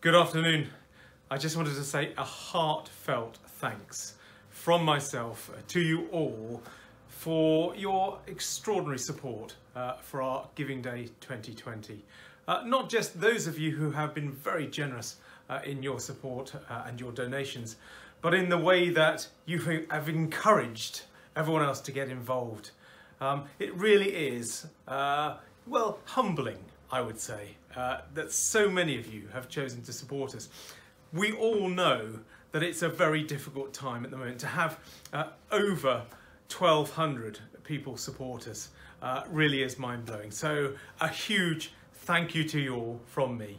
Good afternoon. I just wanted to say a heartfelt thanks from myself to you all for your extraordinary support uh, for our Giving Day 2020. Uh, not just those of you who have been very generous uh, in your support uh, and your donations, but in the way that you have encouraged everyone else to get involved. Um, it really is, uh, well, humbling, I would say, uh, that so many of you have chosen to support us. We all know that it's a very difficult time at the moment to have uh, over 1,200 people support us uh, really is mind-blowing. So a huge thank you to you all from me.